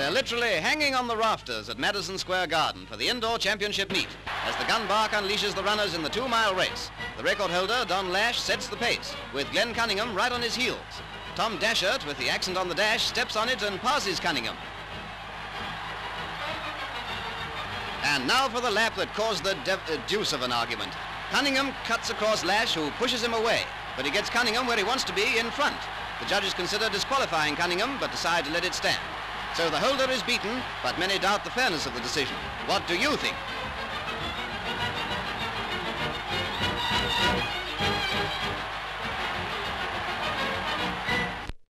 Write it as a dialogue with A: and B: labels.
A: They're literally hanging on the rafters at Madison Square Garden for the indoor championship meet as the gun bark unleashes the runners in the two-mile race. The record holder, Don Lash, sets the pace, with Glenn Cunningham right on his heels. Tom Dashert, with the accent on the dash, steps on it and passes Cunningham. And now for the lap that caused the uh, deuce of an argument. Cunningham cuts across Lash, who pushes him away, but he gets Cunningham where he wants to be, in front. The judges consider disqualifying Cunningham, but decide to let it stand. So the holder is beaten, but many doubt the fairness of the decision. What do you think?